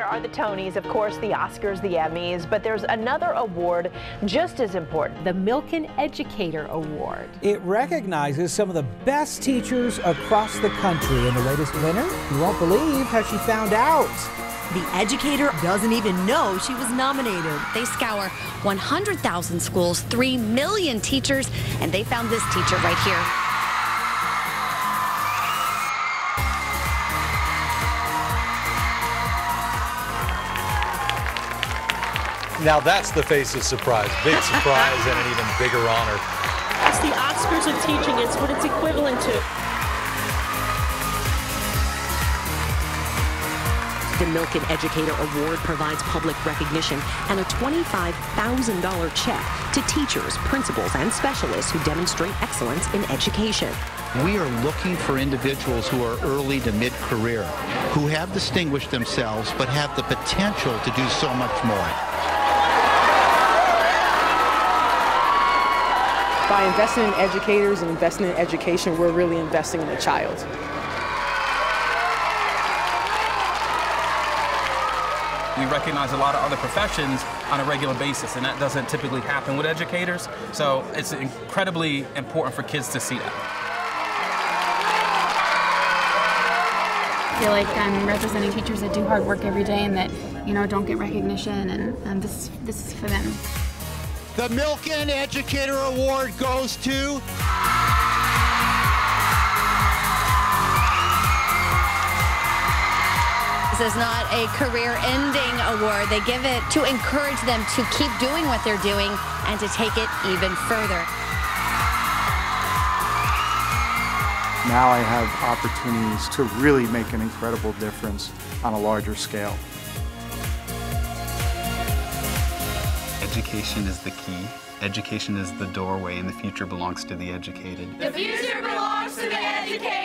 there are the Tonys, of course, the Oscars, the Emmys, but there's another award just as important. The Milken Educator Award. It recognizes some of the best teachers across the country, and the latest winner, you won't believe how she found out. The educator doesn't even know she was nominated. They scour 100,000 schools, 3 million teachers, and they found this teacher right here. Now that's the face of surprise. Big surprise and an even bigger honor. It's the Oscars of teaching. It's what it's equivalent to. The Milken Educator Award provides public recognition and a $25,000 check to teachers, principals, and specialists who demonstrate excellence in education. We are looking for individuals who are early to mid-career, who have distinguished themselves but have the potential to do so much more. By investing in educators and investing in education, we're really investing in the child. We recognize a lot of other professions on a regular basis, and that doesn't typically happen with educators. So it's incredibly important for kids to see that. I feel like I'm representing teachers that do hard work every day and that, you know, don't get recognition, and, and this, this is for them. The Milken Educator Award goes to... This is not a career-ending award. They give it to encourage them to keep doing what they're doing and to take it even further. Now I have opportunities to really make an incredible difference on a larger scale. Education is the key. Education is the doorway, and the future belongs to the educated. The future belongs to the educated.